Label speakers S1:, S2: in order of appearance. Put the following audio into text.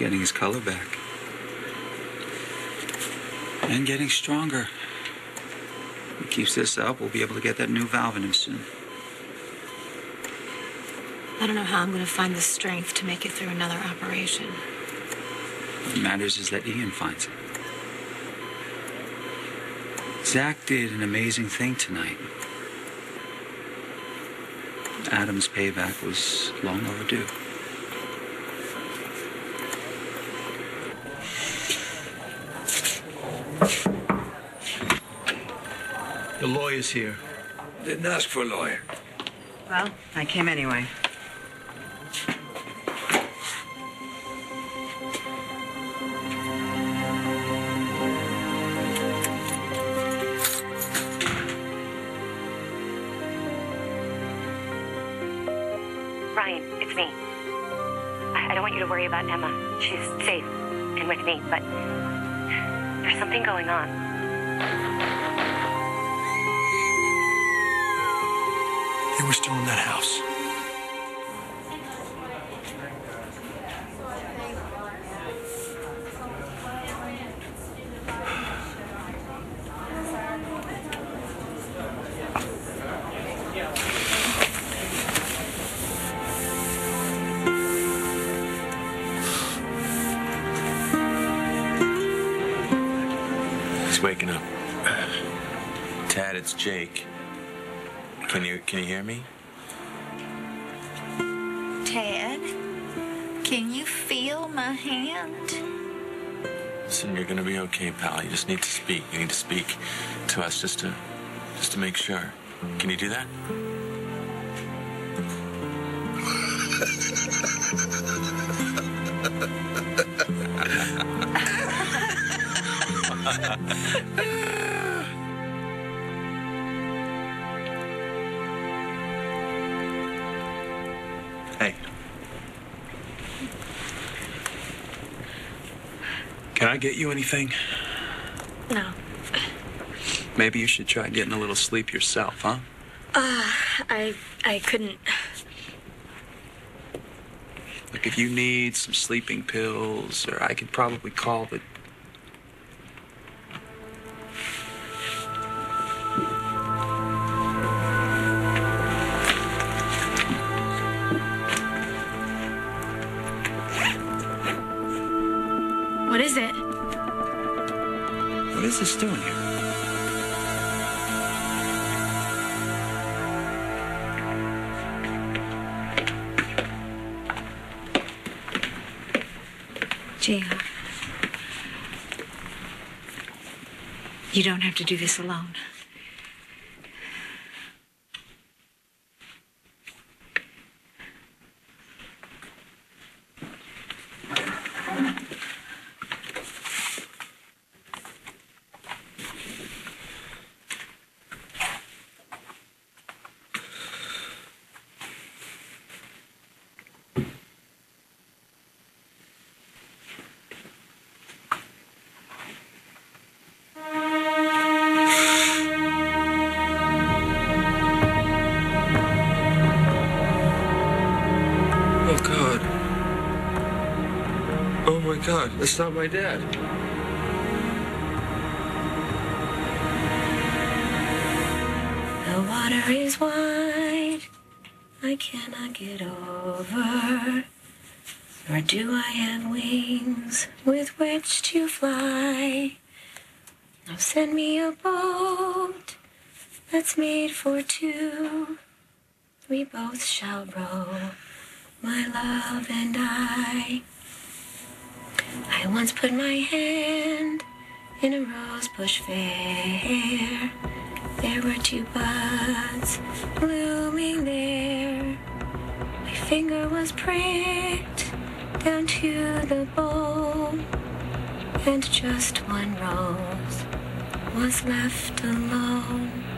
S1: getting his color back. And getting stronger. If he keeps this up, we'll be able to get that new valve in him soon.
S2: I don't know how I'm going to find the strength to make it through another operation.
S1: What matters is that Ian finds it. Zach did an amazing thing tonight. Adam's payback was long overdue.
S3: The lawyer's here.
S4: Didn't ask for a lawyer.
S5: Well, I came anyway.
S6: Ryan, it's me. I, I don't want you to worry about Emma. She's safe and with me, but there's something going on.
S4: Were still in that house.
S7: He's waking up. Tad, it's Jake. Can you can you hear me?
S8: Ted, can you feel my hand?
S7: Listen, you're gonna be okay, pal. You just need to speak. You need to speak to us just to just to make sure. Can you do that?
S3: Can I get you anything?
S2: No.
S3: Maybe you should try getting a little sleep yourself, huh?
S2: Uh, I I couldn't.
S3: Look, if you need some sleeping pills, or I could probably call the.
S2: What is it?
S1: What is this doing here?
S2: Gia. You don't have to do this alone.
S4: Oh, my God. That's not my dad.
S8: The water is wide, I cannot get over. Nor do I have wings with which to fly. Now send me a boat that's made for two. We both shall row, my love and I. I once put my hand in a rose bush fair. There were two buds blooming there. My finger was pricked down to the bowl, and just one rose was left alone.